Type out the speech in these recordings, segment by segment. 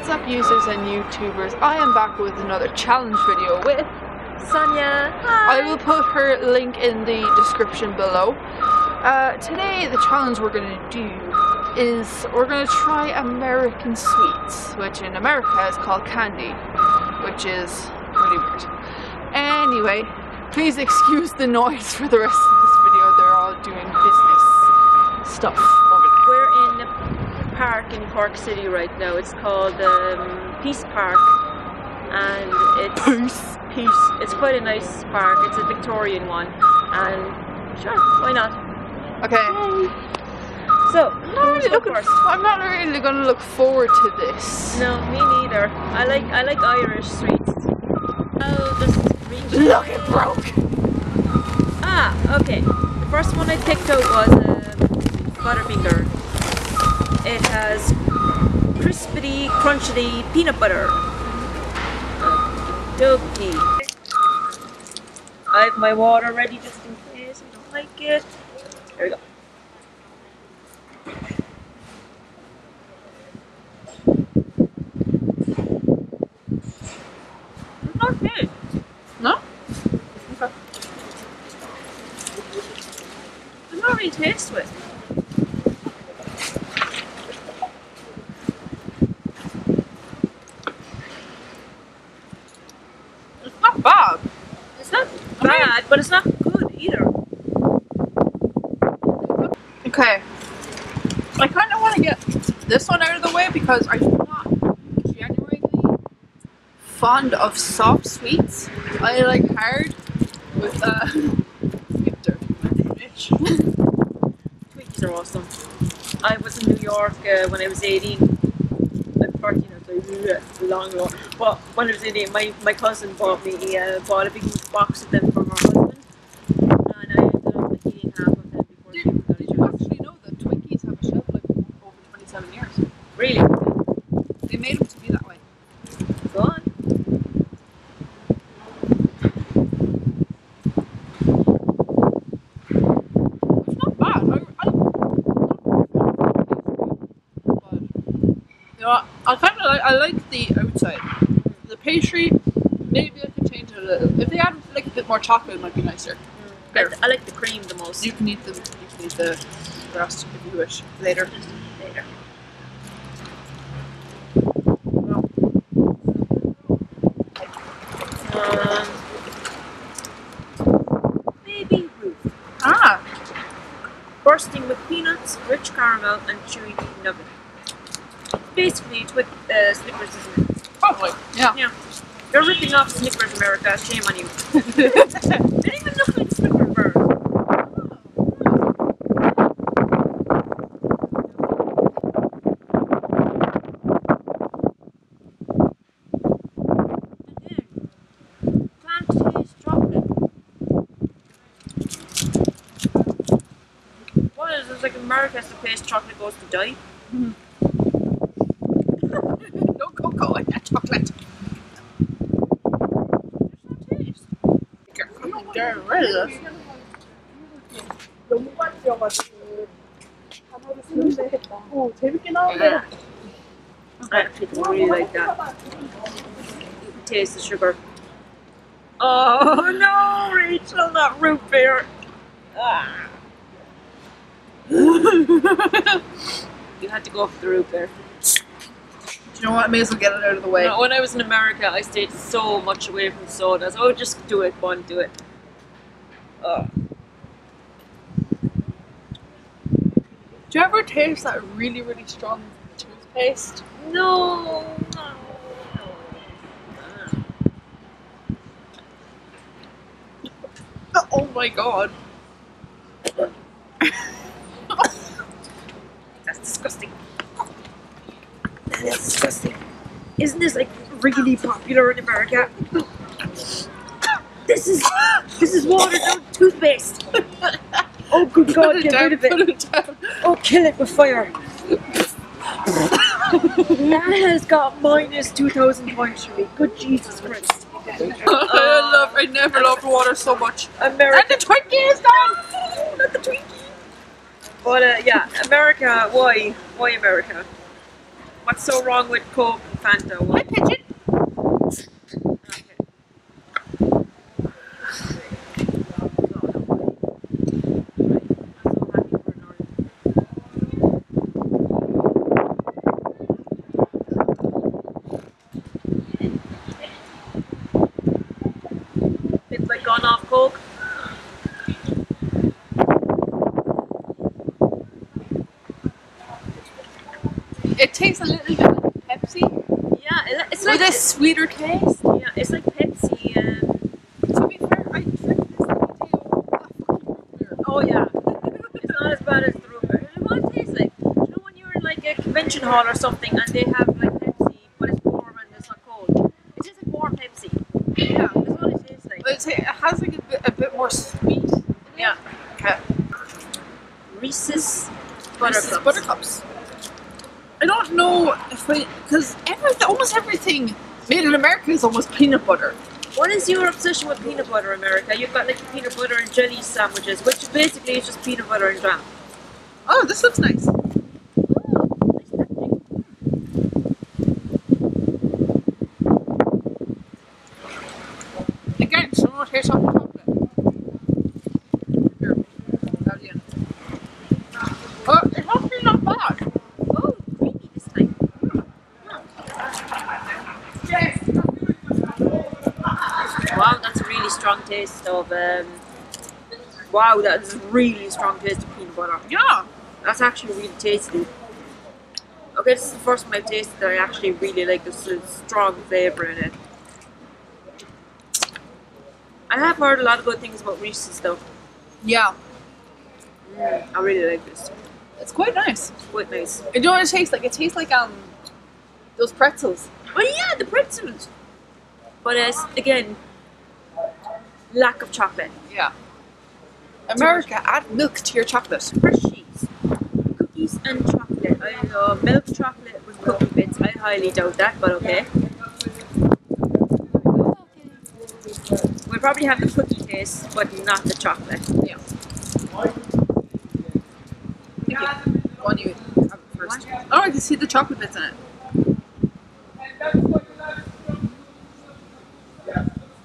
What's up users and YouTubers? I am back with another challenge video with Sonya. I will put her link in the description below. Uh, today the challenge we're going to do is we're going to try American sweets, which in America is called candy, which is really weird. Anyway, please excuse the noise for the rest of this video. They're all doing business stuff over there. We're in a park in Cork City right now. It's called um, Peace Park, and it's Peace. Peace. It's quite a nice park. It's a Victorian one, and sure, why not? Okay. So, I'm not really looking. I'm not really going to look forward to this. No, me neither. I like I like Irish sweets. I'll just. Look, it broke. Ah, okay. The first one I picked out was um, Butterfinger. It has crispity, crunchity peanut butter. Dokey. I have my water ready just in case I don't like it. There we go. Okay. No? Okay. There's not really taste to it. It's not bad. It's not bad, but it's not good either. Okay. I kind of want to get this one out of the way because I'm not genuinely fond of soft sweets. I like hard with uh. Victor. Twinkies are awesome. I was in New York uh, when I was 18. I'm 14 now, so uh, long, long. But when I was 18, my, my cousin bought me uh, bought a big box of them from her husband. And I ended up eating half of them before she Did, was did you actually know that Twinkies have a shelf life of over 27 years? Really? They made them to be that way. Go on. It's not bad. I, I, but, you know, what, I like. I like the outside. The pastry, maybe I could change it a little. If they add like a bit more chocolate, it might be nicer. I, I like the cream the most. You can eat the You can eat the rest if you wish later. later. Um, Baby Ruth. Ah, Bursting with peanuts, rich caramel, and chewy nougat. Basically, Twi- uh, Snickers, isn't it? probably. Yeah. Yeah. You're ripping off Snickers, America. Shame on you. they don't even look like Snickers bars. Plant taste chocolate. What is this? Like America has to taste chocolate goes to die? no cocoa in that chocolate. There's no taste. You're getting rid of. I really like that. Taste the sugar. Oh no, Rachael, not root beer. Ah. you had to go for the root beer. you know what? I may as well get it out of the way. No, when I was in America, I stayed so much away from sodas. I would just do it, one, do it. Oh. Do you ever taste that really, really strong toothpaste? No, no, no. Uh, oh my god. That's disgusting. That is disgusting. Isn't this like really popular in America? This is this is water, down toothpaste. Oh good God, get down, rid of it. It. Oh, kill it with fire. that has got minus 2,000 points for me. Good Jesus Christ. I love. I never loved water so much. America. And the Twinkie is gone. Not the Twinkie. But uh, yeah, America. Why? Why America? What's so wrong with Coke and Fanta? Hi, gone off Coke. It tastes a little bit like Pepsi, Yeah, it- it's with like a sweeter taste. yeah, it's like Pepsi. Um, To be fair, I drink this day. oh yeah, it's not as bad as the root beer. It tastes like? You know when you're in like a convention hall or something and they have like Pepsi, but it's warm and it's not cold. It tastes like warm Pepsi. Yeah. That's what it tastes like. But it's, it has like a bit, a bit more sweet. Yeah. Okay. Reese's Reese's Buttercups. Buttercups. I don't know if I because everything, almost everything made in America is almost peanut butter. What is your obsession with peanut butter, America? You've got like peanut butter and jelly sandwiches, which basically is just peanut butter and jam. Oh, this looks nice. Again, similar taste of chocolate. Here, Italian. Oh, it's actually not bad. Oh, creamy this time. Wow, that's a really strong taste of. Um, wow, that is a really strong taste of peanut butter. Yeah. That's actually really tasty. Okay, this is the first one I've tasted that I actually really like. There's a strong flavour in it. I have heard a lot of good things about Reese's though. Yeah. Mm, I really like this. It's quite nice. It's quite nice. You know what it tastes like? It tastes like um those pretzels. Oh yeah, the pretzels. But uh, again, lack of chocolate. Yeah. America, add milk to your chocolate. Hershey's, cookies and chocolate. I uh, milk chocolate with cookie bits. I highly doubt that, but okay. We probably have the cookie taste, but not the chocolate. Yeah. One you have first. Oh, I can see the chocolate bits in it.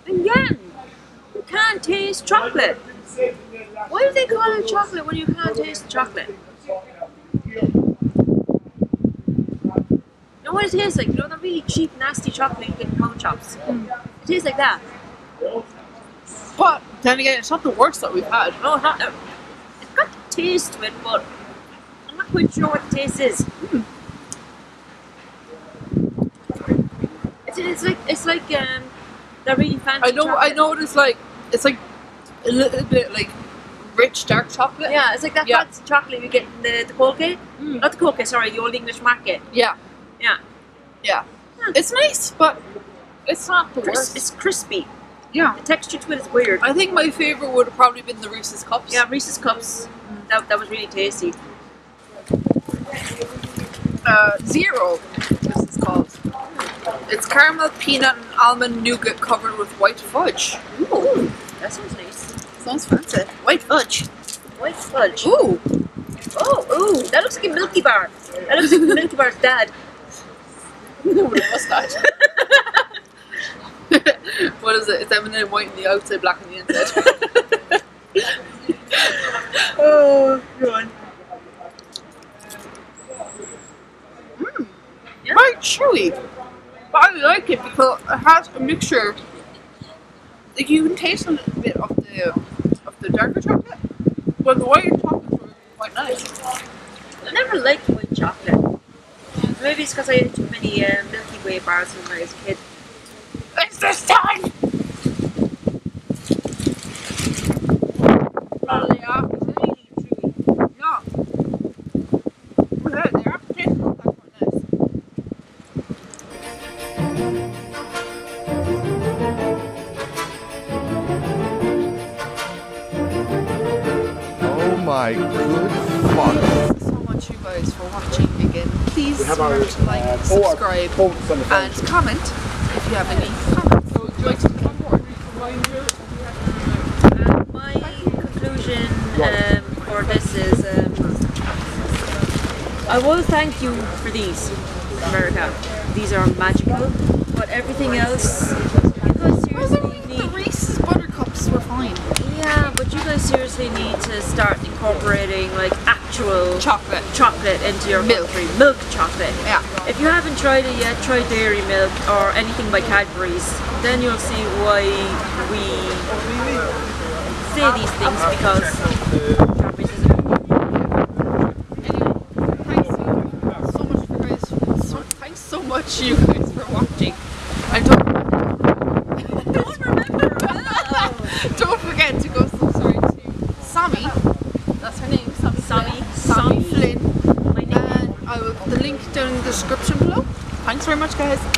Again, you can't taste chocolate. Why do they call it chocolate when you can't taste chocolate? You know what it tastes like? You know the really cheap, nasty chocolate you get in pound shops? It tastes like that. But then again, it's not the worst that we've had. No, it's not. uh, It's got the taste to it, but I'm not quite sure what the taste is. It's, it's like it's like um, that really fancy. I know. I know what it's like. It's like a little bit like rich dark chocolate. Yeah, it's like that Yeah. chocolate you get in the the Colgate. Mm. Not the Colgate, sorry, the old English market. Yeah. Yeah. Yeah. It's nice, but it's not the Cris- worst. it's crispy. Yeah. The texture to it is weird. I think my favorite would have probably been the Reese's cups. Yeah, Reese's cups. That, that was really tasty. Uh, zero. This is called. It's caramel, peanut, and almond nougat covered with white fudge. Ooh, that sounds nice. Sounds fancy. White fudge. White fudge. Ooh. Oh, ooh, that looks like a Milky Bar. That looks like a Milky Bar's dad. what a mustache. what is it? It's M&M white on the outside, black on the inside. Oh, God. mm. Yeah. Quite chewy. But I like it because it has a mixture. Like you can taste a little bit of the of the darker chocolate, but the white chocolate is quite nice. I never liked white chocolate. Maybe it's because I ate too many uh, Milky Way bars when I was a kid. It's this time. Yeah, It's really my good fuck. Thank you so much, you guys, for watching again. Please We our remember to like, uh, subscribe, votes on the and phone. comment if you have any comments. So, would you like to come on? Uh, my conclusion um, for this is um, I will thank you for these. America. These are magical, but everything else, you guys seriously The need. Reese's Buttercups were fine. Yeah, but you guys seriously need to start incorporating like actual Chocolate. chocolate into your Milk. country. Milk chocolate. Yeah. If you haven't tried it yet, try Dairy Milk or anything by Cadbury's. Then you'll see why we say these things because Cadbury's is a Anyway, thanks so much for guys. So, thanks so much, you guys, for watching. And don't don't remember. don't forget to go subscribe to Sammy. That's her name. Sammy. Sammy. Flynn. Sammy Sammy. Flynn. my name. And I will put the link down in the description below. Thanks very much, guys.